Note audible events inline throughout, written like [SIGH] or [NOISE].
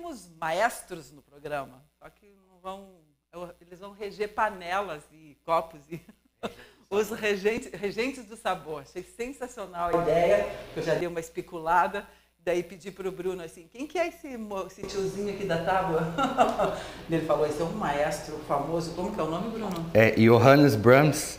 temos maestros no programa, só que não vão, eles vão reger panelas e copos e [LAUGHS] os regentes, regentes do sabor. Achei sensacional a ideia, eu já dei uma especulada. Daí pedi para o Bruno assim, quem que é esse, esse tiozinho aqui da tábua? [LAUGHS] Ele falou, esse é um maestro famoso, como que é o nome, Bruno? É Johannes Brahms,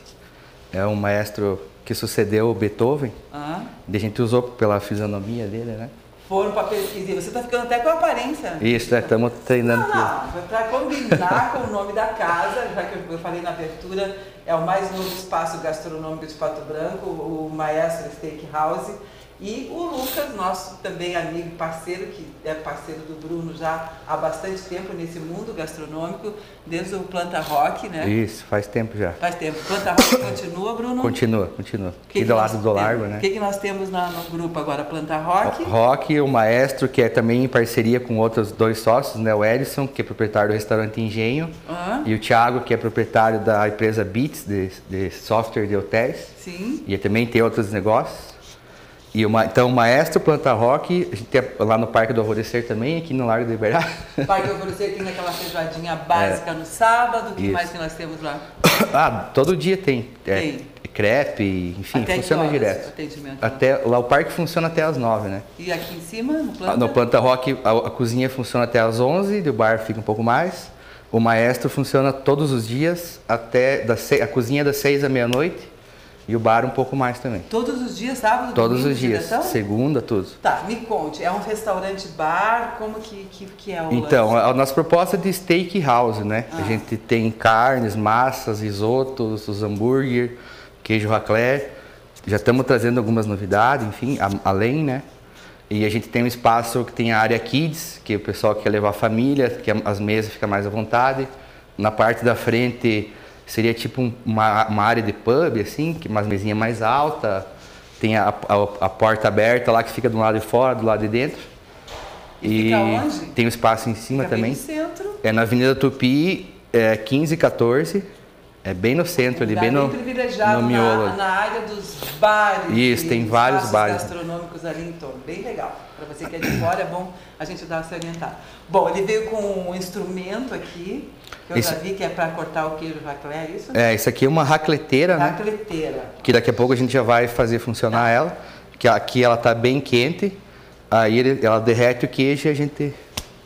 é um maestro que sucedeu Beethoven. Ah. A gente usou pela fisionomia dele, né? Foram para pesquisa. Você está ficando até com a aparência. Isso, estamos treinando não, não, Para combinar com o nome da casa, já que eu falei na abertura, é o mais novo espaço gastronômico de Pato Branco, o Maestro Steakhouse. E o Lucas, nosso também amigo parceiro, que é parceiro do Bruno já há bastante tempo nesse mundo gastronômico, desde o Planta Rock, né? Isso, faz tempo já. Faz tempo. Planta Rock [COUGHS] continua, Bruno? Continua, continua. Que Aqui do lado do Largo, né? O que, que nós temos na, no grupo agora? Planta Rock? Rock, o maestro, que é também em parceria com outros dois sócios, né? O Edson, que é proprietário do restaurante Engenho, uhum. e o Thiago, que é proprietário da empresa Beats, de, de software de hotéis. Sim. E também tem outros negócios. E uma, então, o Maestro Planta Rock, a gente tem lá no Parque do Alvorecer também, aqui no Largo do Iberá. O [LAUGHS] Parque do Alvorecer tem aquela feijoadinha básica é. no sábado, o que Isso. mais que nós temos lá? [COUGHS] Ah, todo dia tem. É, tem. É, crepe, enfim, até funciona direto. Atendimento até, lá o parque funciona até as nove, né? E aqui em cima, no Planta? No Planta Rock, a, a cozinha funciona até as onze, o bar fica um pouco mais. O Maestro funciona todos os dias, até da, a cozinha é das seis à meia-noite e o bar um pouco mais também. Todos os dias, sábado, Todos domingo, os dias, segunda, tudo. Tá, me conte, é um restaurante bar, como que, que, que é o Então, lance? a nossa proposta é de steak house, né? Ah. A gente tem carnes, massas, risotos, os hambúrguer, queijo raclette. Já estamos trazendo algumas novidades, enfim, a, além, né? E a gente tem um espaço que tem a área kids, que o pessoal quer levar a família, que as mesas ficam mais à vontade. Na parte da frente Seria tipo uma, uma área de pub, assim, que umas mesinhas mais alta, tem a, a, a, porta aberta lá que fica do lado de fora, do lado de dentro. E, e tem um espaço em cima fica também. Bem no centro. É na Avenida Tupi, é 15 e 14. É bem no centro, ali, bem no, no miolo. Na, na área dos bares. Isso, tem vários bares. gastronômicos ali em torno. Bem legal. Para você que é de fora, é bom a gente dar essa orientada. Bom, ele veio com um instrumento aqui eu Esse... já vi que é para cortar o queijo raclé, é isso? É, isso aqui é uma racleteira, né? Racleteira. Que daqui a pouco a gente já vai fazer funcionar tá. ela. Que aqui ela está bem quente, aí ele, ela derrete o queijo e a gente...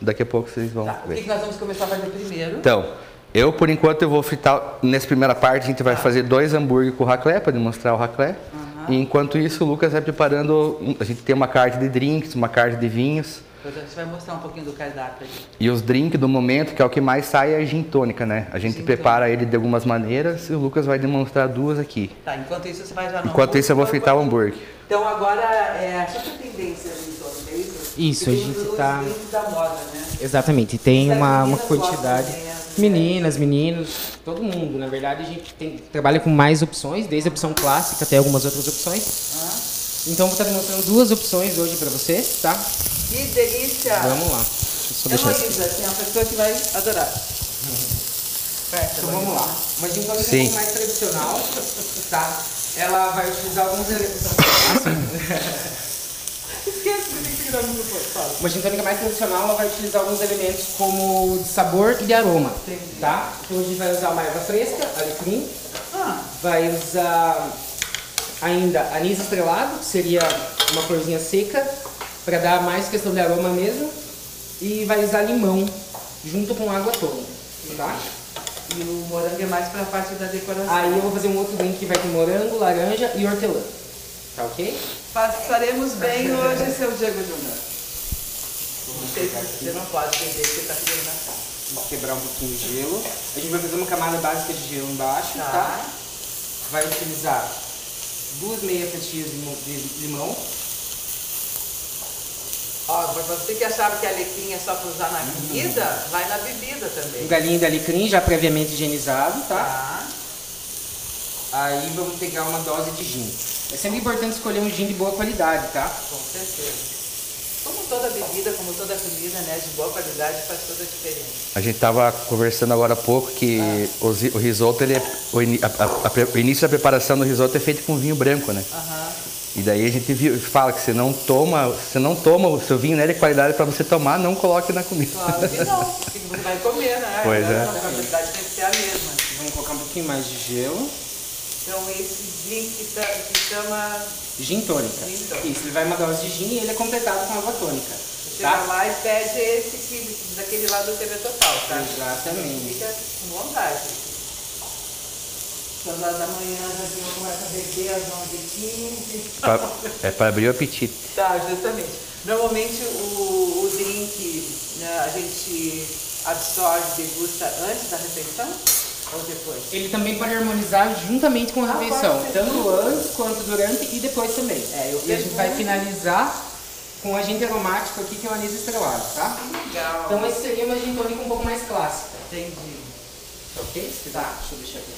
Daqui a pouco vocês vão tá. ver. O que nós vamos começar a fazer primeiro? Então, eu por enquanto eu vou fritar... Nessa primeira parte a gente vai tá. fazer dois hambúrguer com raclé, para demonstrar o raclé. Uhum. E enquanto isso o Lucas vai preparando... A gente tem uma carta de drinks, uma carta de vinhos a gente vai mostrar um pouquinho do cardápio aqui. E os drinks do momento, que é o que mais sai, é a gin tônica, né? A gente gin prepara ele de algumas maneiras e o Lucas vai demonstrar duas aqui. Tá, enquanto isso você vai já no Enquanto isso eu vou fritar o hambúrguer. Então agora, é, só para tendência gin tônica, é isso? Isso, a gente está... da moda, né? Exatamente, tem uma, uma quantidade... Meninas, meninos, todo mundo. Na verdade, a gente tem, trabalha com mais opções, desde a opção clássica até algumas outras opções. Ah. Então, vou estar demonstrando duas opções hoje para você, tá? Que delícia! Vamos lá. Deixa eu só deixar Heloísa, tem uma pessoa que vai adorar. então vamos lá. Uma gin tônica um mais tradicional, tá? Ela vai utilizar alguns elementos. Esquece, tem que virar no Uma gin tônica mais tradicional, ela vai utilizar alguns elementos como de sabor e de aroma, Entendi. tá? Então a gente vai usar uma erva fresca, alecrim. Ah. Vai usar ainda anis estrelado, que seria uma florzinha seca para dar mais questão de aroma mesmo. E vai usar limão junto com água tônica, tá? E o morango é mais para a parte da decoração. Aí eu vou fazer um outro drink que vai ter morango, laranja e hortelã. Tá ok? Passaremos bem hoje, seu Diego Júnior. Você não pode perder, porque está fazendo na. Vamos quebrar um pouquinho de gelo. A gente vai fazer uma camada básica de gelo embaixo, tá? tá? Vai utilizar duas meias fatias de limão Ó, você que achava que alecrim é só para usar na comida, uhum. vai na bebida também. Um galinho de alecrim já previamente higienizado, tá? tá? Aí vamos pegar uma dose de gin. É sempre importante escolher um gin de boa qualidade, tá? Com certeza. Como toda bebida, como toda comida, né, de boa qualidade faz toda a diferença. A gente estava conversando agora há pouco que ah. o, risoto, ele é, o, a, a, a, o, início da preparação do risoto é feito com vinho branco, né? Aham. E daí a gente viu, fala que você não toma, você não toma o seu vinho né, de qualidade para você tomar, não coloque na comida. Claro que não, porque você vai comer, né? Pois é. A quantidade tem que ser a mesma. Vamos colocar um pouquinho mais de gelo. Então esse drink que, tá, que chama. Gin tônica. Gin tônica. Isso, ele vai uma dose de gin e ele é completado com água tônica. Chega Tá? lá e pede esse que, daquele lá do TV Total, tá? Exatamente. Fica com vontade. Quando horas da manhã já começa a beber às 11h15. Pra- é para abrir o apetite. Tá, justamente. Normalmente o, o drink né, a gente absorve, degusta antes da refeição ou depois? Ele também pode harmonizar juntamente com a Ah, refeição, tanto antes quanto durante e depois também. É, e a gente vai finalizar com o agente aromático aqui, que é o anis estrelado, tá? Legal. Então esse seria uma gin tônica um pouco mais clássica. Entendi. Ok? Tá, deixa eu deixar aqui.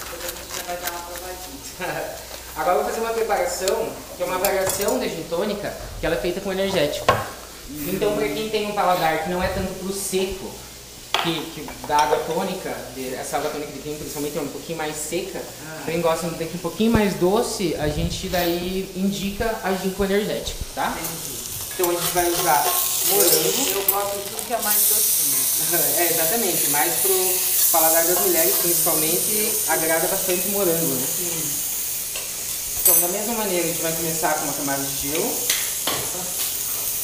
Depois a gente já vai dar uma provadinha. [LAUGHS] Agora eu vou fazer uma preparação, que é uma variação da gin tônica, que ela é feita com energético. Então, para quem tem um paladar que não é tanto pro seco, que, que da água tônica, de- essa água tônica de vinho principalmente é um pouquinho mais seca, quem gosta de um pouquinho mais doce, a gente daí indica a gin com energético, tá? Então a gente vai usar morango, Eu gosto de tudo que é mais docinho. [LAUGHS] é, exatamente, mais pro paladar das mulheres principalmente, agrada bastante morango, né? Então, da mesma maneira, a gente vai começar com uma camada de gelo.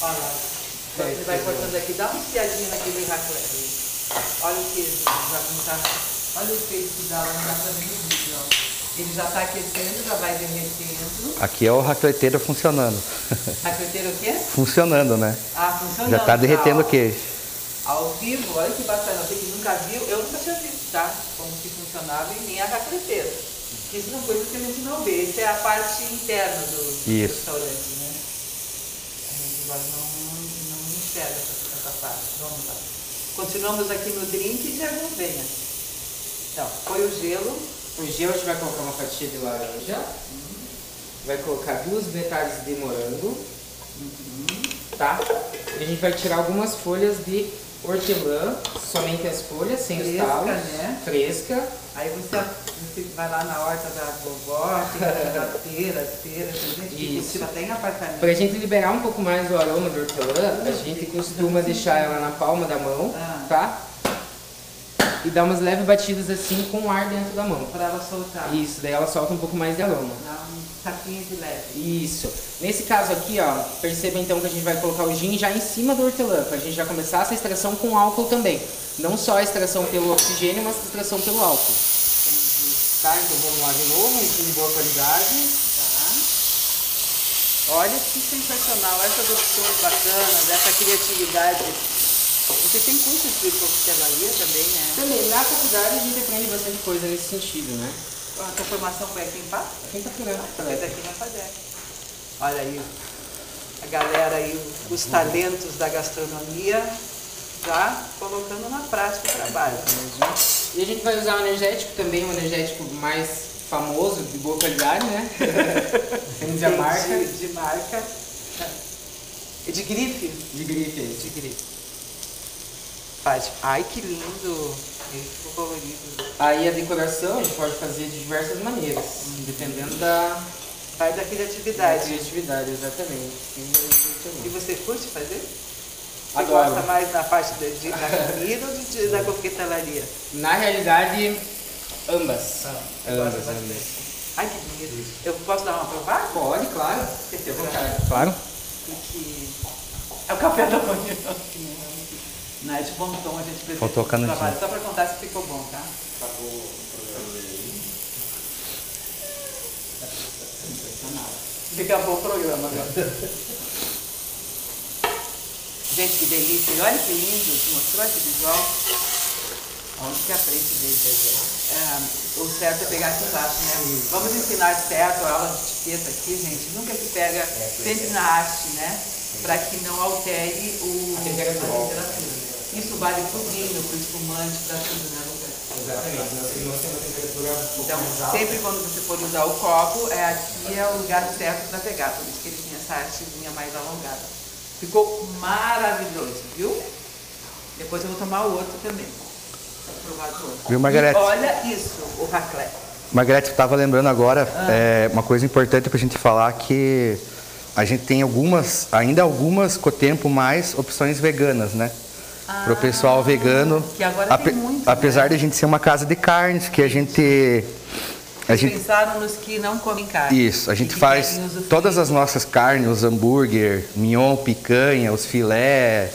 Olha, você vai cortando aqui, dá uma espiadinha naquele raclette. Olha o queijo, já tá. Olha o queijo que dá não dá pra vídeo, ó. Ele já tá aquecendo, já vai derretendo. Aqui é o racleteiro funcionando. [LAUGHS] Racleteiro o quê? funcionando, né? Ah, funcionando. Já está derretendo o Ao- queijo. Ao vivo, olha que bacana. Você que nunca viu, eu nunca tinha visto, tá? Como que funcionava e nem a racleteira. Isso são coisas que a gente não vê. Isso é a parte interna do, Isso. restaurante, né? A gente agora não, não enxerga essa parte. Vamos lá. Continuamos aqui no drink e já não venha. Então, foi o gelo. O gelo a gente vai colocar uma fatia de laranja. Vai colocar duas metades de morango. Tá? E a gente vai tirar algumas folhas de hortelã, somente as folhas, sem os Fresca, talos. né? Fresca. Aí você, você vai lá na horta da vovó, na feira, feira, tem gente que Isso. cultiva até em apartamento. Pra gente liberar um pouco mais o aroma do hortelã, a gente costuma deixar ela na palma da mão, Ah. tá? E dar umas leves batidas assim com o ar dentro da mão. Para ela soltar. Isso, daí ela solta um pouco mais de aroma. Dá tapinha de leve. Isso. Nesse caso aqui, ó, perceba então que a gente vai colocar o gin já em cima do hortelã, pra gente já começar essa extração com álcool também. Não só a extração pelo oxigênio, mas a extração pelo álcool. Tá, então vamos lá de novo, um gin de boa qualidade. Tá? Olha que sensacional, essas opções bacanas, essa criatividade. Você tem curso de coquetelaria também, né? Também, na faculdade a gente aprende bastante coisa nesse sentido, né? A formação foi aqui em Pá? Quem tá furando? Fez aqui na FADEC. Olha aí, a galera aí, os talentos da gastronomia já colocando na prática o trabalho. E a gente vai usar o energético também, um energético mais famoso, de boa qualidade, né? [LAUGHS] A marca. De, de marca. E de grife? De grife. De grife. Ai, que lindo. Aí a decoração a gente pode fazer de diversas maneiras, dependendo da, Vai da da criatividade. criatividade, exatamente. E você curte fazer? Você Adoro. gosta mais da parte de, de- da [LAUGHS] comida ou de, da coquetelaria? Na realidade, ambas. Gosta ambas, ambas. Ai, que bonito. Eu posso dar uma provada? Pode, claro. Fique à vontade. Claro. Porque é o café da manhã. Não é de bom tom, a gente precisa Faltou canudinho. trabalho. Só para contar se ficou bom, tá? Fica bom [LAUGHS] o programa agora. Gente, que delícia. Olha que lindo. Te mostrou esse visual? Onde que é a frente dele, é, O certo é pegar aqui embaixo, né? Vamos ensinar certo a aula de etiqueta aqui, gente. Nunca se pega sempre na haste, né? Para que não altere o, A temperatura. Isso vale pro vinho, pro espumante, para tudo, né, Lucas? Exatamente. Nós temos uma temperatura um pouco Então, mais alta. sempre quando você for usar o copo, é aqui é o lugar certo para pegar. Por isso que ele tinha essa hastezinha mais alongada. Ficou maravilhoso, viu? Depois eu vou tomar o outro também. Vou provar do outro. Viu, Margarete? E olha isso, o raclette. Margarete, estava lembrando agora, é, uma coisa importante para a gente falar que a gente tem algumas, ainda algumas com o tempo mais opções veganas, né? Para o pessoal vegano. que agora tem muito, apesar né? de a gente ser uma casa de carnes, que a gente. A gente Pensaram nos que não comem carne. isso, a gente faz todas as nossas carnes, os hambúrguer, mignon, picanha, os filé,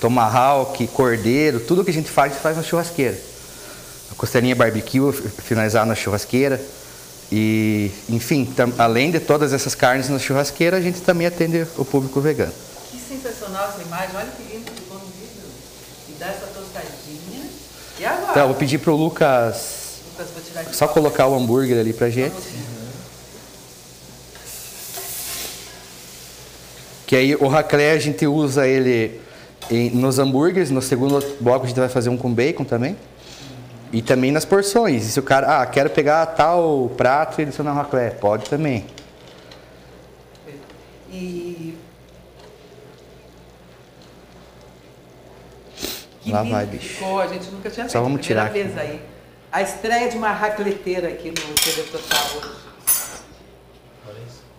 tomahawk, cordeiro, tudo que a gente faz, a gente faz na churrasqueira. A costelinha barbecue, finalizar na churrasqueira. E, enfim, além de todas essas carnes na churrasqueira, a gente também atende o público vegano. Que sensacional essa imagem. Olha que lindo que ficou no vídeo. Dá essa tostadinha. E agora? Eu vou pedir pro Lucas Lucas, vou tirar aqui. só colocar o hambúrguer ali pra gente. Que aí o raclé a gente usa ele em- nos hambúrgueres, no segundo bloco a gente vai fazer um com bacon também. E também nas porções. E se o cara, ah, quero pegar tal prato e adicionar raclé, pode também. E. Que Lá vai, bicho. Ficou. A gente nunca tinha Só feito. vamos primeira tirar aqui. vez aí. A estreia de uma racleteira aqui no TV Total hoje.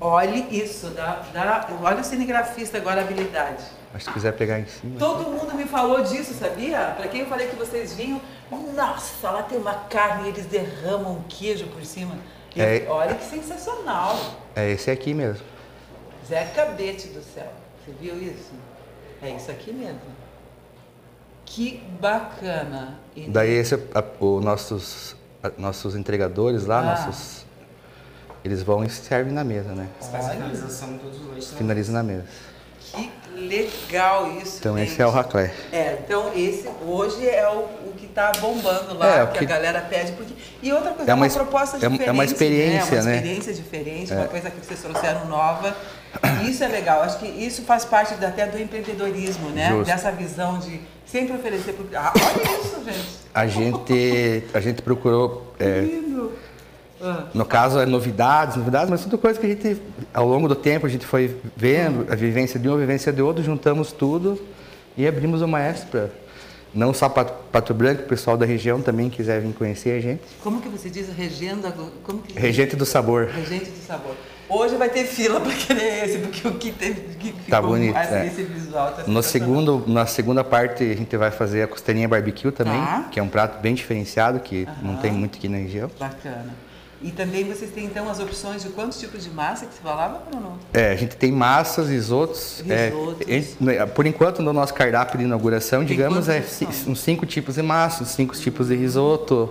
Olhe isso, dá, dá, olha o cinegrafista agora a habilidade. Mas se quiser pegar em cima. Todo mundo me falou disso, sabia? Pra quem eu falei que vocês vinham, nossa, lá tem uma carne e eles derramam queijo por cima. E É. Olha que sensacional. É esse aqui mesmo. Zé Cabete do céu. Você viu isso? É isso aqui mesmo. Que bacana. E- Daí esse, a- o nossos, a- nossos entregadores lá, Ah. nossos. Eles vão e servem na mesa, né? Faz a finalização de todos os lanches. né? Finaliza na mesa. Que legal isso. Então gente. esse é o raclé. É, então esse hoje é o, o que está bombando lá, É, o que, que- a galera pede. Porque... E outra coisa, É é uma, uma proposta é uma- diferente. é uma experiência, né? Uma né? experiência diferente, uma coisa que vocês trouxeram nova. Isso é legal. Acho que isso faz parte até do empreendedorismo, né? Justo. Dessa visão de sempre oferecer. Pro... Ah, olha isso, gente. A gente, a gente procurou, é, Lindo. Ah, no caso, é novidades, novidades, mas tudo coisa que a gente, ao longo do tempo, a gente foi vendo, a vivência de um, a vivência de outro, juntamos tudo e abrimos o maestro para não só Pato, Pato Branco, o pessoal da região também quiser vir conhecer a gente. como que você diz regenda? Como que Regente do Sabor. Regente do sabor. Hoje vai ter fila para querer esse, porque o que teve que Tá bonito, assim, é. esse visual tá No segundo, na segunda parte, a gente vai fazer a costelinha barbecue também, Tá. que é um prato bem diferenciado, que não tem muito aqui na região. Bacana. E também vocês têm então as opções de quantos tipos de massa que você falava, Bruno? É, a gente tem massas, risotos. é, Risotos. em- por enquanto, no nosso cardápio de inauguração, Tem digamos, é opções? uns cinco tipos de massa, uns cinco tipos de risoto,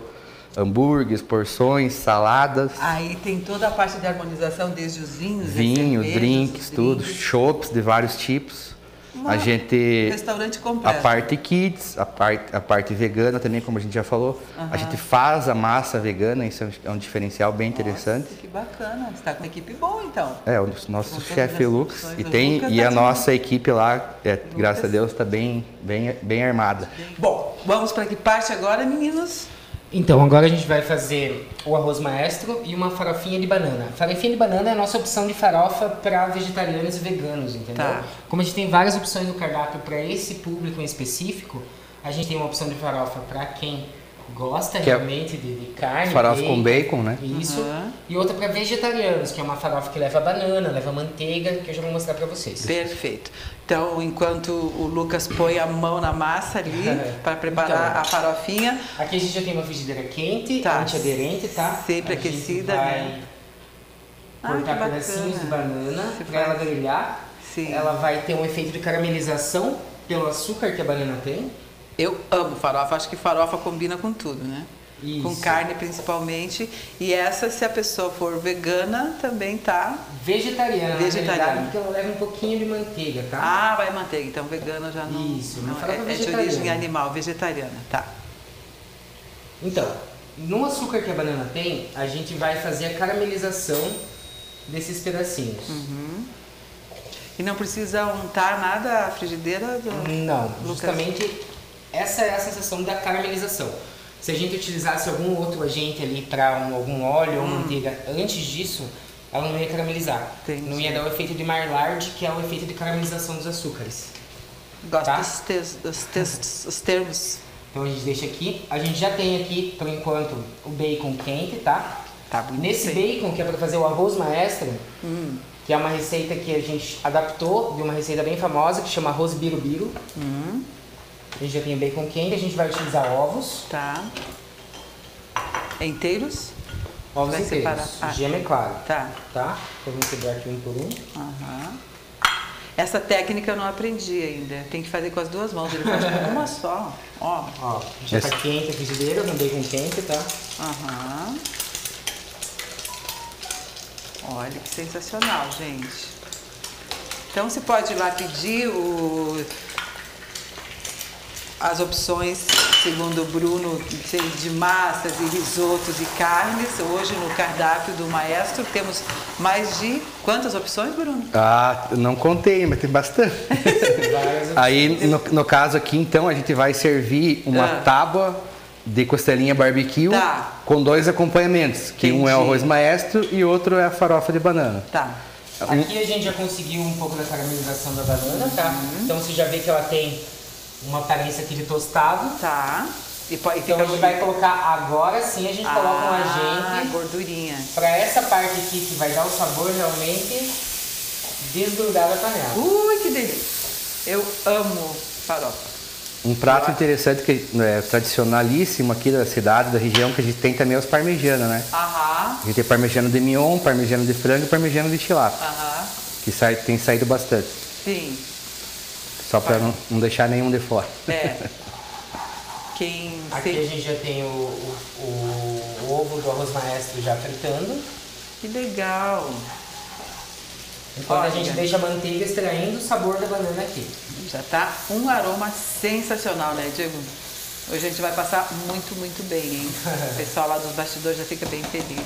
hambúrgueres, porções, saladas, Aí tem toda a parte de harmonização, desde os vinhos, vinho, cervejas, drinks, tudo, chopps de vários tipos. Uma- A gente Restaurante a completo. parte kids, a parte, a parte vegana também, como a gente já falou. A gente faz a massa vegana, isso é um, é diferencial bem interessante. Nossa, que bacana. Está com uma equipe boa, então. É, o nosso chefe Lux. E, tem, e tá a nossa equipe lá, é, graças a Deus, está bem, bem, bem armada. Bom, vamos para que parte agora, meninos? Então, agora a gente vai fazer o arroz maestro e uma farofinha de banana. Farofinha de banana é a nossa opção de farofa para vegetarianos e veganos, entendeu? Tá. Como a gente tem várias opções no cardápio para esse público em específico, a gente tem uma opção de farofa para quem gosta Que é realmente de, de carne. Farofa com bacon, né? Isso. Aham. E outra para vegetarianos, que é uma farofa que leva banana, leva manteiga, que eu já vou mostrar para vocês. Perfeito. Então, enquanto o Lucas põe a mão na massa ali [LAUGHS] para preparar Então. a farofinha, Aqui a gente já tem uma frigideira quente, Tá. antiaderente, tá? Sempre A gente aquecida, vai né? Ah, cortar que pedacinhos de banana para ela grelhar. Sim. Ela vai ter um efeito de caramelização pelo açúcar que a banana tem. Eu amo farofa. Acho que farofa combina com tudo, né? Isso. Com carne principalmente. E essa, se a pessoa for vegana, também tá. Vegetariana, Vegetariana. porque ela leva um pouquinho de manteiga, tá? Ah, vai manteiga. Então, vegana já não. Isso, não é, é de origem animal, vegetariana. Tá. Então, no açúcar que a banana tem, a gente vai fazer a caramelização desses pedacinhos. Hum. E não precisa untar nada a frigideira do. Não, Lucas. justamente essa é a sensação da caramelização. Se a gente utilizasse algum outro agente ali para algum óleo ou manteiga antes disso, ela não ia caramelizar. Hum. Entendi. Não ia dar o efeito de Maillard, que é o efeito de caramelização dos açúcares. Gosto Tá. dos, tes- [LAUGHS] dos textos, os termos. Então a gente deixa aqui. A gente já tem aqui, por enquanto, o bacon quente, tá? Tá bonito. Nesse bacon, que é para fazer o arroz maestro, Hum. que é uma receita que a gente adaptou de uma receita bem famosa que chama arroz birubiru. Hum. A gente já tem o bacon quente, a gente vai utilizar ovos, Tá. Inteiros? ovos Vai inteiros, separar. Ah. gema é claro, Tá. tá? Então vamos quebrar aqui um por um. Aham. Essa técnica eu não aprendi ainda. Tem que fazer com as duas mãos. Ele faz com uma só. Ó. Ó, já tá Esse- quente a frigideira, com bacon quente, tá? Aham. Olha que sensacional, gente. Então você pode ir lá pedir o- as opções, segundo o Bruno, de massas e risotos e carnes. Hoje no cardápio do maestro temos mais de quantas opções, Bruno? Ah, não contei, mas tem bastante. Várias [LAUGHS] Aí, no, no caso aqui, então, a gente vai servir uma Ah. tábua de costelinha barbecue Tá. com dois acompanhamentos, que um é o Entendi. arroz maestro e outro é a farofa de banana. Tá. Aqui a gente já conseguiu um pouco da caramelização da banana, tá? Uhum. Então você já vê que ela tem uma aparência aqui de tostado. Tá. E pode Então a gente vai colocar agora sim, a gente coloca um ah, agente gordurinha. pra essa parte aqui que vai dar o sabor realmente desgrudar da panela. Ui, que delícia. Eu amo farofa. Um prato interessante que é tradicionalíssimo aqui da cidade, da região, que a gente tem também é os parmegianos, né? Aham, A gente tem parmegiano de mignon, parmegiano de frango e parmegiano de tilápia, aham. que sai, tem saído bastante, Sim, só para não, não deixar nenhum de fora. é. Quem Aqui a gente já tem o, o- o- ovo do arroz maestro já fritando. Que legal. Enquanto a Olha. gente deixa a manteiga extraindo o sabor da banana aqui. Já tá um aroma sensacional, né, Diego? Hoje a gente vai passar muito, muito bem, hein? O pessoal lá dos bastidores já fica bem feliz.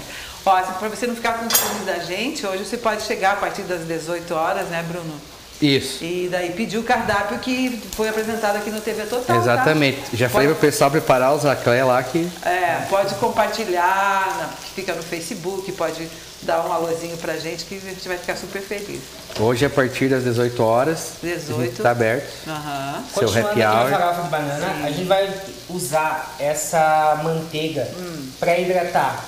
Ó, para você não ficar com ciúmes da gente, hoje você pode chegar a partir das 18 horas, né, Bruno? Isso. E daí pedir o cardápio que foi apresentado aqui no TV Total. tá? Exatamente. Já falei Pode- pro pessoal preparar os raclé lá que É, pode compartilhar, na- fica no Facebook, pode dar um alôzinho pra gente que a gente vai ficar super feliz. hoje a partir das 18 horas a 18. gente tá aberto. Aham. Seu Continuando happy aqui na hour. farofa de banana, a gente vai usar essa manteiga Hum. para hidratar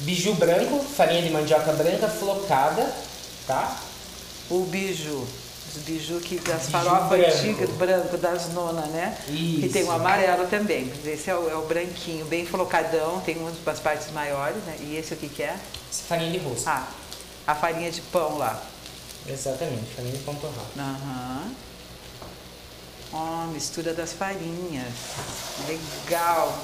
biju branco, farinha de mandioca branca flocada, tá? O biju. Os biju que das Biju farofas antigas, branco das nona, né? E Isso. tem o amarelo também. Esse é o, é o branquinho, bem flocadão, tem umas partes maiores, né? E esse o que que é? Essa farinha de rosca. Ah, a farinha de pão lá. Exatamente, farinha de pão torrado. Aham. Ó, mistura das farinhas. Legal.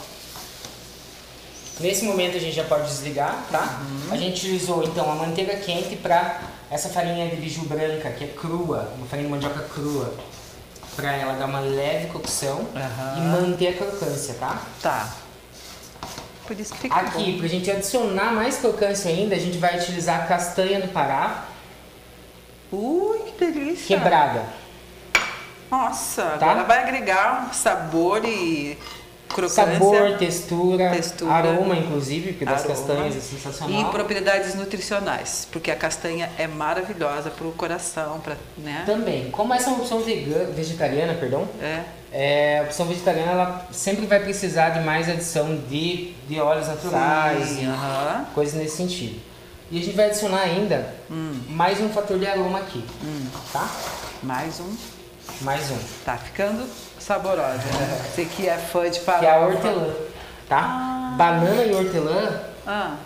Nesse momento a gente já pode desligar, tá? Uhum. A gente utilizou então a manteiga quente para essa farinha de biju branca, que é crua, uma farinha de mandioca crua, para ela dar uma leve cocção Aham. e manter a crocância, tá? Tá. Por isso que fica Aqui, bom. pra gente adicionar mais crocância ainda, a gente vai utilizar a castanha do Pará Ui, que delícia. quebrada. Nossa, Tá? agora vai agregar um sabor e crocância. Sabor, textura, Textura. aroma, inclusive, porque das aroma castanhas é sensacional. E propriedades nutricionais, porque a castanha é maravilhosa para o coração, para, né? Também, como essa é uma opção vegana, vegetariana, perdão, É. é, a opção vegetariana ela sempre vai precisar de mais adição de, de óleos naturais, Sim, coisas nesse sentido. E a gente vai adicionar ainda Hum. mais um fator de aroma aqui, tá? Mais um. Mais um, Tá ficando saborosa. Né? Você que é fã de que farofa. é a hortelã, tá? Banana e hortelã Ah,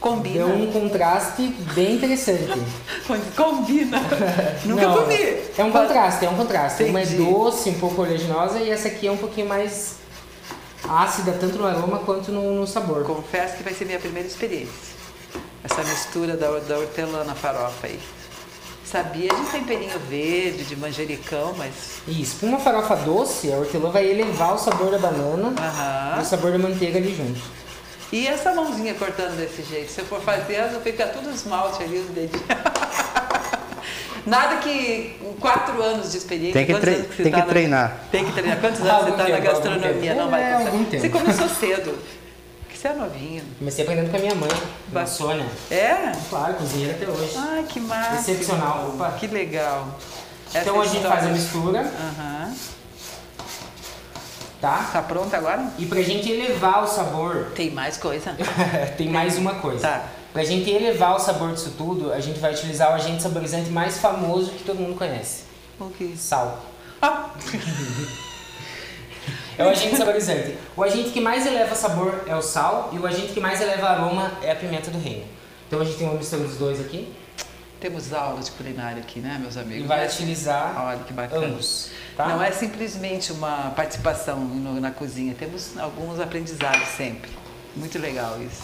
combina. dão um contraste bem interessante. [LAUGHS] Combina. [LAUGHS] Nunca Não, comi. É um contraste, é um contraste. Uma é Entendi. doce, um pouco oleaginosa e essa aqui é um pouquinho mais ácida, tanto no aroma quanto no, no sabor. Confesso que vai ser minha primeira experiência. Essa mistura da, da hortelã na farofa aí. Sabia de temperinho verde, de manjericão, mas. Isso, com uma farofa doce, a hortelã vai elevar o sabor da banana e o sabor da manteiga ali junto. E essa mãozinha cortando desse jeito? Se eu for fazendo, fica tudo esmalte ali no dedinho. [LAUGHS] Nada que quatro anos de experiência. Tem que tre- você tem tá que na- treinar. Tem que treinar. Quantos anos Algum você está na gastronomia? Não vai É, conseguir. algum tempo. Você começou cedo. Você é novinho. Comecei aprendendo com a minha mãe, Ba- a Sônia. É? Claro, cozinheira até hoje. Ai, que massa. Excepcional, opa. Que legal. então a gente faz a mistura. Aham. tá? Tá pronto agora? E pra gente elevar o sabor, Tem mais coisa? [LAUGHS] tem mais uma coisa. Tá. Pra gente elevar o sabor disso tudo, a gente vai utilizar o agente saborizante mais famoso que todo mundo conhece. O que? Sal. Ah, [LAUGHS] É o agente saborizante. O agente que mais eleva sabor é o sal e o agente que mais eleva aroma é a pimenta do reino. Então a gente tem uma mistura dos dois aqui temos aula de culinária aqui, né, meus e amigos? vai utilizar Olha que bacana. ambos. Tá? Não é simplesmente uma participação no- na cozinha, temos alguns aprendizados sempre. Muito legal isso.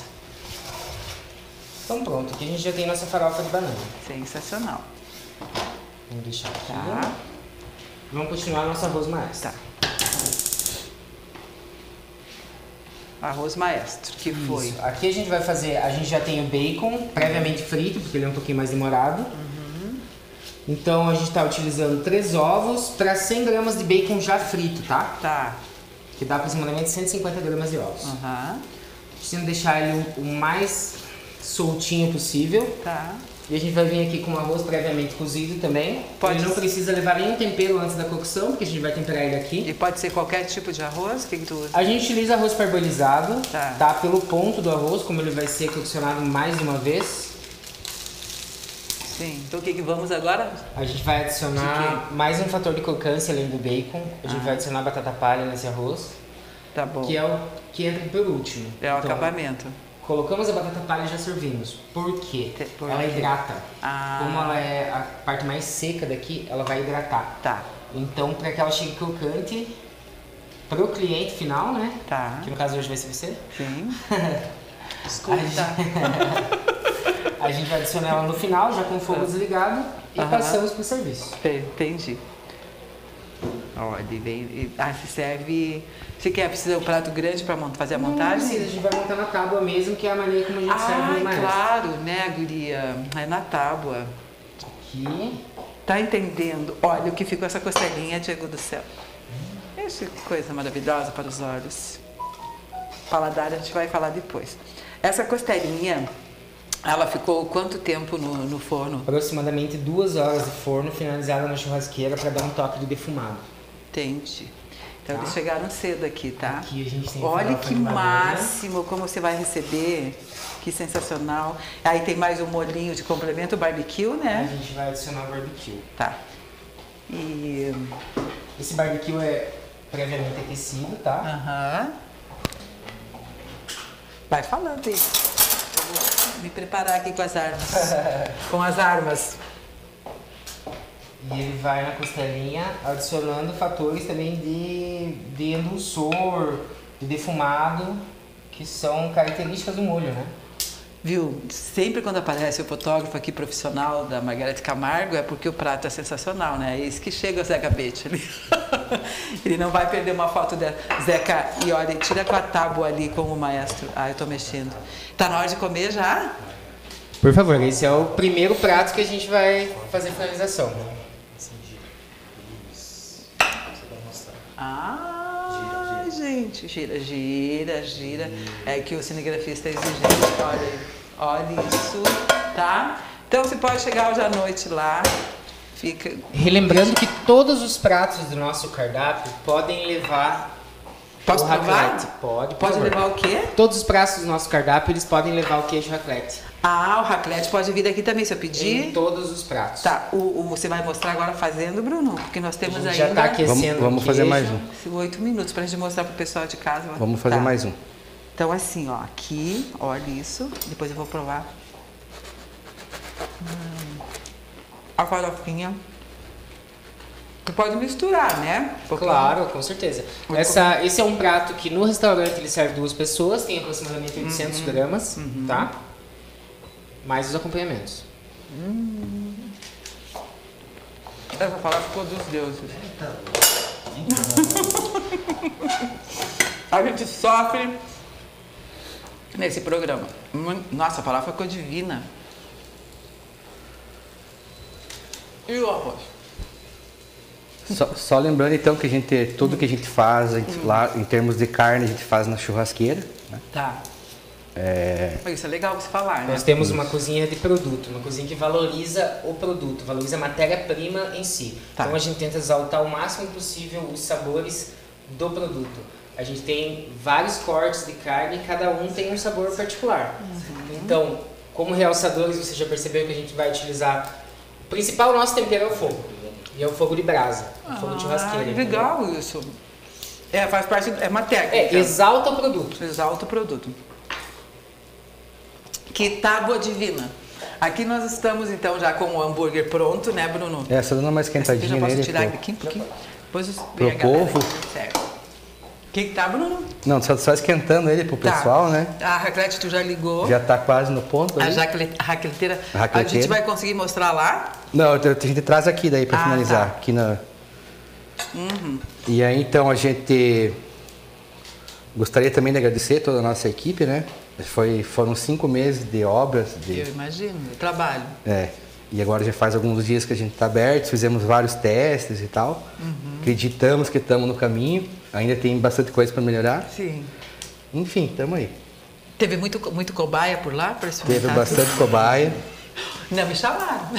Então pronto, aqui a gente já tem nossa farofa de banana. Sensacional. Vamos deixar aqui. Tá. Vamos continuar nosso arroz maestro. Tá. Arroz maestro, que foi? Isso. Aqui a gente vai fazer, a gente já tem o bacon previamente frito, porque ele é um pouquinho mais demorado. Uhum. Então a gente está utilizando três ovos para 100 gramas de bacon já frito, tá? Tá. Que dá aproximadamente 150 gramas de ovos. Aham. Precisamos deixar ele o mais soltinho possível. Tá. E a gente vai vir aqui com o arroz previamente cozido também. Pode Ele não ser. precisa levar nenhum tempero antes da cocção, porque a gente vai temperar ele aqui. E pode ser qualquer tipo de arroz? O que, que tu usa? A gente utiliza arroz parbolizado, Tá. tá. Pelo ponto do arroz, como ele vai ser coccionado mais uma vez. Sim. Então o que, que vamos agora? A gente vai adicionar mais um fator de crocância além do bacon. A gente vai adicionar batata palha nesse arroz, Tá bom. que é o que entra por último. É o Então, acabamento. Colocamos a batata palha e já servimos. Por quê? Por ela quê? hidrata. Ah. Como ela é a parte mais seca daqui, ela vai hidratar. Tá. Então, para que ela chegue crocante pro cliente final, né? Tá. Que no caso hoje vai ser você. Sim. [LAUGHS] Desculpa. A gente [LAUGHS] vai adicionar ela no final, já com o fogo desligado, e Aham. passamos pro serviço. Entendi. Olha, vem. Ah, se serve. Você quer precisa um prato grande para fazer a Não montagem? precisa, a gente vai montar na tábua mesmo, que é a maneira como a gente serve Ah, no maestro. claro, né, guria? É na tábua. Aqui. Tá entendendo? Olha o que ficou essa costelinha, Diego do céu. Essa coisa maravilhosa para os olhos. Paladar a gente vai falar depois. Essa costelinha, ela ficou quanto tempo no, no forno? Aproximadamente duas horas de forno, finalizada na churrasqueira para dar um toque de defumado. Entendi. Então Tá. eles chegaram cedo aqui, tá? Aqui a gente tem Olha que máximo como você vai receber. Que sensacional. Aí tem mais um molinho de complemento, barbecue, A né? gente vai adicionar o barbecue. Tá. E. Esse barbecue é previamente aquecido, tá? Aham. Vai falando aí. Eu vou me preparar aqui com as armas. [LAUGHS] com as armas. E ele vai na costelinha adicionando fatores também de, de endulçor, de defumado, que são características do molho, né? Viu? Sempre quando aparece o fotógrafo aqui profissional da Margarete Camargo é porque o prato é sensacional, né? É isso que chega o Zé Gabete ali. [LAUGHS] Ele não vai perder uma foto dela. Zeca, e olha, tira com a tábua ali com o maestro. Ah, eu tô mexendo. Tá na hora de comer já? Por favor, esse é o primeiro prato que a gente vai fazer finalização. Ah, gente, gira, gira, gira. É que o cinegrafista é exigente. Olha, olha isso, tá? Então você pode chegar hoje à noite lá. Fica. Relembrando que todos os pratos do nosso cardápio podem levar Posso o provar? raclette. Pode, Pode favor. levar o quê? Todos os pratos do nosso cardápio eles podem levar o queijo raclette. Ah, o raclete pode vir daqui também se eu Em pedir. todos os pratos. Tá, o, o- você vai mostrar agora fazendo, Bruno? Porque nós A temos gente já ainda tá aquecendo Vamos, vamos o fazer mais um. oito minutos pra gente mostrar pro pessoal de casa. Vamos fazer Tá. mais um. Então assim, ó, aqui, olha isso. Depois eu vou provar. Hum, a farofinha. Você pode misturar, né? Porque- Claro, com certeza. Essa, esse é um prato que no restaurante ele serve duas pessoas, tem aproximadamente 800 gramas, tá? Mais os acompanhamentos. Essa farofa ficou dos deuses. a gente sofre nesse programa. Hum, Nossa, a farofa ficou divina. E o arroz? Só, só lembrando então que a gente, tudo que a gente faz a gente lá, em termos de carne, a gente faz na churrasqueira. Né? Tá. É, Isso é legal você falar, né? Nós temos uma cozinha de produto, uma cozinha que valoriza o produto, valoriza a matéria-prima em si. Tá. Então a gente tenta exaltar o máximo possível os sabores do produto. A gente tem vários cortes de carne e cada um tem um sabor particular. Uhum. Então, como realçadores, você já percebeu que a gente vai utilizar. O principal nosso tempero é o fogo. E é o fogo de brasa, o fogo de churrasqueira. Legal entendeu? isso. É, faz parte, é uma técnica. É, exalta o produto. Exalta o produto. Que tábua divina. Aqui nós estamos então já com o hambúrguer pronto, né, Bruno? É, só dando uma esquentadinha eu já posso nele. tirar aqui um pouquinho? Depois pro povo. Certo. O que, que tá, Bruno? Não, só, só esquentando ele pro tá. pessoal, né? A raclete tu já ligou. Já tá quase no ponto. A, a racleteira. A gente vai conseguir mostrar lá? Não, a gente traz aqui daí para ah, finalizar. Tá. Aqui na. Uhum. E aí então a gente gostaria também de agradecer toda a nossa equipe, né? Foi, foram cinco meses de obras. De... Eu imagino, de trabalho. É. E agora já faz alguns dias que a gente está aberto, fizemos vários testes e tal. Uhum. Acreditamos que estamos no caminho. Ainda tem bastante coisa para melhorar. Sim. Enfim, estamos aí. Teve muito, muito cobaia por lá Teve bastante tudo? cobaia. Não me chamaram.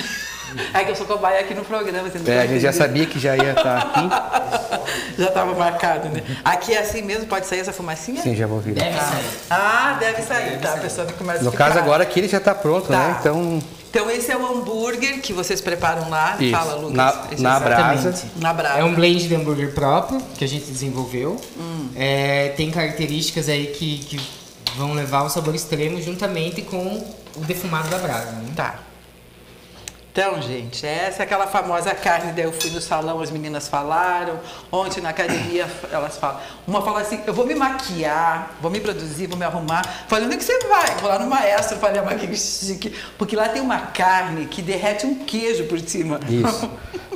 [LAUGHS] É que eu sou cobaia aqui no programa. Você não é, a gente já sabia que já ia estar tá aqui. [LAUGHS] já estava marcado, né? Aqui é assim mesmo? Pode sair essa fumacinha? Sim, já vou vir. Deve sair. Ah, deve sair. Deve tá, sair. a pessoa começa No caso agora aqui ele já está pronto, tá. né? Então... Então esse é o hambúrguer que vocês preparam lá. Isso. Fala, Lucas. Na, na brasa. Na brasa. É um blend de hambúrguer próprio que a gente desenvolveu. Hum. É, tem características aí que, que vão levar o sabor extremo juntamente com o defumado da brasa. Né? Tá. Então, gente, essa é aquela famosa carne. Daí eu fui no salão, as meninas falaram. Ontem na academia [COUGHS] elas falam. Uma fala assim: eu vou me maquiar, vou me produzir, vou me arrumar. Falei: onde é que você vai? Vou lá no maestro. Falei: mas que chique. Porque lá tem uma carne que derrete um queijo por cima. Isso.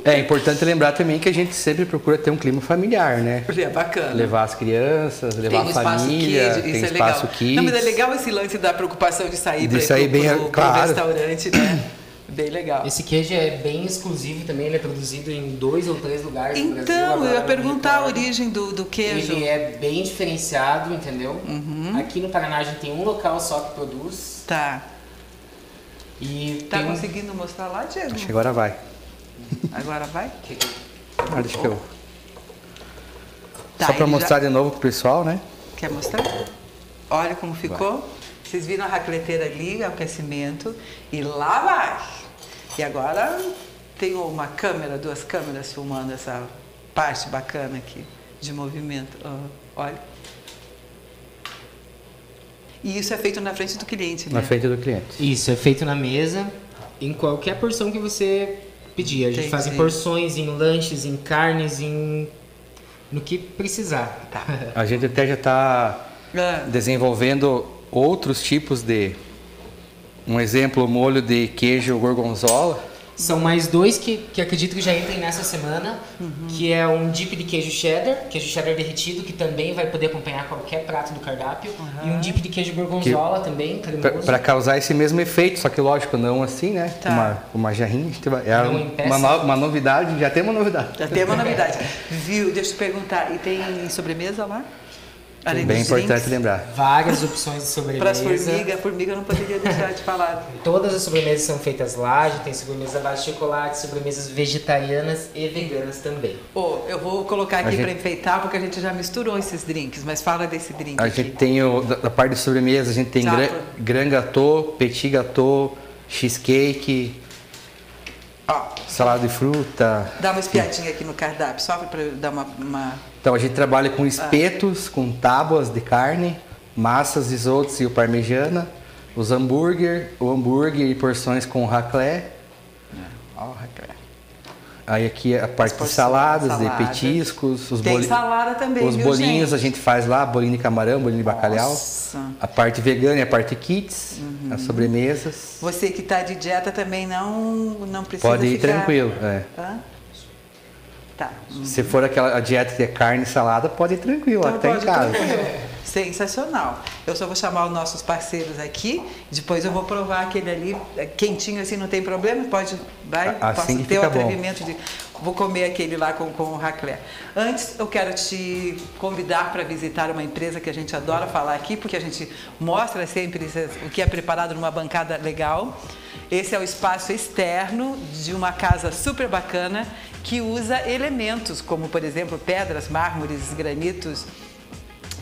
É importante lembrar também que a gente sempre procura ter um clima familiar, né? [LAUGHS] É bacana. Levar as crianças, levar um a família, queijo, tem isso espaço é legal. Não, mas é legal esse lance da preocupação de sair, de sair pro, bem, pro, claro. pro restaurante, né? [COUGHS] Bem legal. Esse queijo é bem exclusivo também, ele é produzido em dois ou três lugares então, do Brasil. Então, eu ia perguntar a origem do, do queijo. Ele é bem diferenciado, entendeu? Uhum. Aqui no Paraná a gente tem um local só que produz. Tá. E tá tem... conseguindo mostrar lá, Diego? Acho que agora vai. Agora vai? Ah, deixa que eu... Tá, só para mostrar já... de novo pro pessoal, né? Quer mostrar? Olha como ficou. Vai. Vocês viram a racleteira ali, aquecimento, e lá vai. E agora tem uma câmera, duas câmeras filmando essa parte bacana aqui de movimento. Oh, olha. E isso é feito na frente do cliente, né? Na frente do cliente. Isso, é feito na mesa, em qualquer porção que você pedir. A gente Entendi. faz em porções, em lanches, em carnes, em no que precisar. Tá. [LAUGHS] A gente até já está ah. desenvolvendo outros tipos de um exemplo, o molho de queijo gorgonzola. São mais dois que, que acredito que já entrem nessa semana, uhum. que é um dip de queijo cheddar, queijo cheddar derretido, que também vai poder acompanhar qualquer prato do cardápio, uhum. e um dip de queijo gorgonzola que, também, cremoso. Para causar esse mesmo efeito, só que lógico, não assim, né? Tá. Uma, uma jarrinha, é uma, uma, uma novidade, já tem uma novidade. Já tem uma [LAUGHS] novidade. Viu? Deixa eu te perguntar, e tem sobremesa lá? Além Bem importante drinks, lembrar. Várias opções de sobremesa. Para as formigas, a formiga eu não poderia deixar de falar. Todas as sobremesas são feitas lá, a gente tem sobremesa à base de chocolate, sobremesas vegetarianas e veganas também. Oh, eu vou colocar aqui gente... para enfeitar, porque a gente já misturou esses drinks, mas fala desse drink A aqui. gente tem, o, da, da, parte de sobremesa, a gente tem gran, gran gâteau, petit gâteau, cheesecake, salada de fruta. Dá uma espiadinha aqui no cardápio, só para dar uma, uma então a gente trabalha com espetos, com tábuas de carne, massas, risotos e o parmegiana, os hambúrguer, o hambúrguer e porções com raclé. Ó, oh, raclé. Aí aqui é a parte de saladas, salada. de petiscos, os Tem salada também, Os viu, bolinhos gente? a gente faz lá, bolinho de camarão, bolinho de bacalhau. Nossa. A parte vegana e a parte kits, uhum. as sobremesas. Você que está de dieta também não não precisa Pode ir ficar... tranquilo, é. Hã? Tá. Se for aquela dieta de carne e salada, pode ir tranquilo, então, até em casa. Sensacional. Eu só vou chamar os nossos parceiros aqui, depois eu vou provar aquele ali, é, quentinho assim, não tem problema? Pode, vai? Assim Posso ter o atrevimento bom. de. Vou comer aquele lá com, com o raclé. Antes, eu quero te convidar para visitar uma empresa que a gente adora falar aqui, porque a gente mostra sempre o que é preparado numa bancada legal. Esse é o espaço externo de uma casa super bacana que usa elementos como, por exemplo, pedras, mármores, granitos,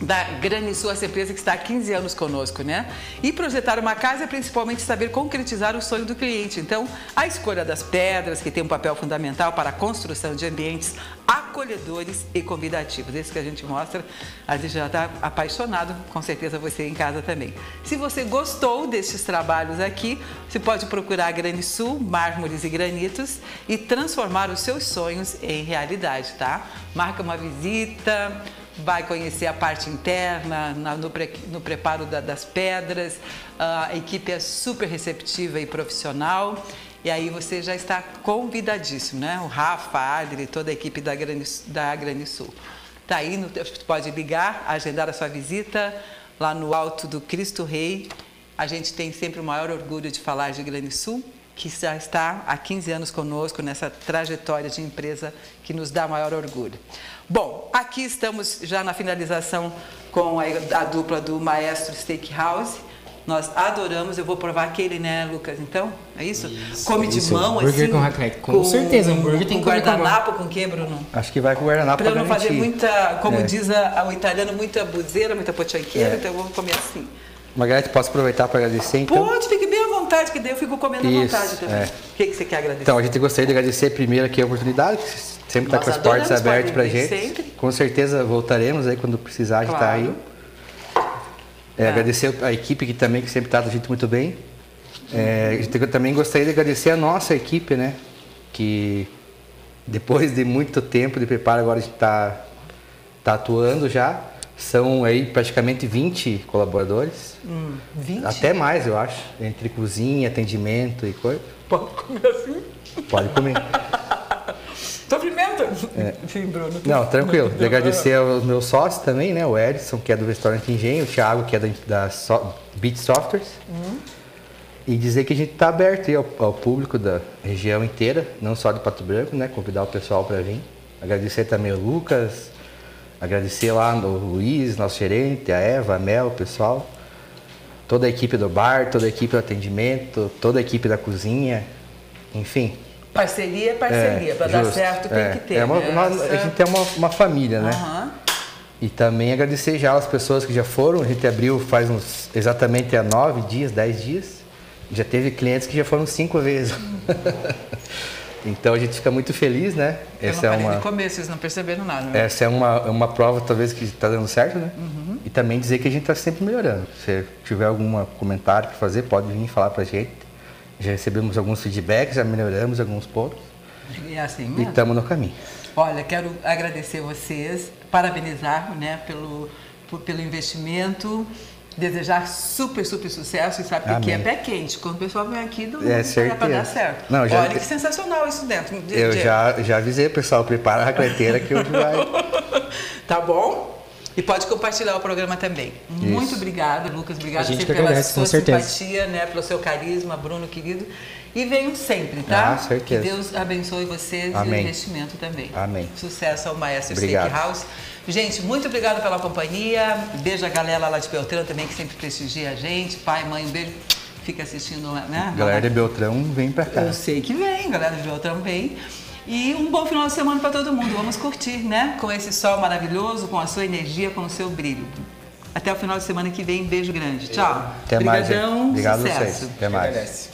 da Granisul, essa empresa que está há 15 anos conosco, né? E projetar uma casa é principalmente saber concretizar o sonho do cliente. Então, a escolha das pedras, que tem um papel fundamental para a construção de ambientes acolhedores e convidativos. Esse que a gente mostra, a gente já está apaixonado, com certeza você em casa também. Se você gostou desses trabalhos aqui, você pode procurar a Granisul, mármores e granitos e transformar os seus sonhos em realidade, tá? Marca uma visita vai conhecer a parte interna, na, no, pre, no, preparo da, das pedras. A equipe é super receptiva e profissional. E aí você já está convidadíssimo, né? O Rafa, a Adri, toda a equipe da Grani, da Grani Sul. Tá aí, no, pode ligar, agendar a sua visita lá no alto do Cristo Rei. A gente tem sempre o maior orgulho de falar de Grande Sul que já está há 15 anos conosco nessa trajetória de empresa que nos dá maior orgulho. Bom, aqui estamos já na finalização com a, a dupla do Maestro Steakhouse. Nós adoramos, eu vou provar aquele, né, Lucas? Então, é isso? isso Come de isso. mão, hambúrguer assim. com raclette, com, com certeza, hambúrguer tem com guardanapo, com que, Bruno? Acho que vai com guardanapo para não fazer muita, como é. diz a, o italiano, muita buzeira, muita potianqueira, é. então eu vou comer assim. Margarete, posso aproveitar para agradecer então? Pode, fique bem à vontade, que daí eu fico comendo Isso, à vontade também. É. O que, que você quer agradecer? Então, a gente gostaria de agradecer primeiro aqui a oportunidade, que sempre está com as portas abertas para a gente. Sempre. Com certeza voltaremos aí quando precisar, a gente está aí. É, é. Agradecer a equipe que também que sempre trata a gente muito bem. É, eu também gostaria de agradecer a nossa equipe, né? Que depois de muito tempo de preparo, agora a gente está tá atuando já. São aí praticamente 20 colaboradores. Hum, 20? Até mais, eu acho. Entre cozinha, atendimento e coisa. Pode comer assim? Pode comer. [LAUGHS] Sofrimento? É. Sim, Bruno. Não, tranquilo. De agradecer aos meus sócios também, né? O Edson, que é do restaurante Engenho, o Thiago, que é da, da so Beat Softwares. Hum. E dizer que a gente está aberto ao, ao, público da região inteira, não só de Pato Branco, né? Convidar o pessoal para vir. Agradecer também o Lucas, Agradecer lá o Luiz, nosso gerente, a Eva, a Mel, o pessoal, toda a equipe do bar, toda a equipe do atendimento, toda a equipe da cozinha, enfim. Parceria é parceria, é, para dar certo tem é, que ter. É uma, né? a gente é uma, uma família, né? Uhum. E também agradecer já as pessoas que já foram, a gente abriu faz uns exatamente há nove dias, dez dias. Já teve clientes que já foram cinco vezes. [LAUGHS] Então a gente fica muito feliz, né? Eu essa não é uma... de comer, vocês não perceberam nada. Né? Essa é uma, uma prova, talvez, que está dando certo, né? Uhum. E também dizer que a gente está sempre melhorando. Se tiver algum comentário para fazer, pode vir falar para a gente. Já recebemos alguns feedbacks, já melhoramos alguns pontos. E assim mesmo? E estamos no caminho. Olha, quero agradecer vocês, parabenizar né, pelo, pelo investimento desejar super, super sucesso e sabe que é pé quente. Quando o pessoal vem aqui, não é, para dar certo. Não, já, Olha que sensacional isso dentro. De, eu de... Já, já avisei o pessoal, prepara a racleteira que hoje vai. [LAUGHS] tá bom? E pode compartilhar o programa também. Isso. Muito obrigada, Lucas. Obrigada pela agradece, sua simpatia, né, pelo seu carisma, Bruno, querido. E venham sempre, tá? Ah, certeza. Que Deus abençoe vocês Amém. e o investimento também. Amém. Sucesso ao Maestro Steakhouse. Gente, muito obrigado pela companhia. Beijo a galera lá de Beltrão também, que sempre prestigia a gente. Pai, mãe, um beijo. Fica assistindo, né? Galera de Beltrão, vem pra cá. Eu sei que vem, galera de Beltrão vem. E um bom final de semana para todo mundo. Vamos curtir, né? Com esse sol maravilhoso, com a sua energia, com o seu brilho. Até o final de semana que vem. Beijo grande. Tchau. Até Obrigadão, mais. Obrigado sucesso. a vocês. Até mais.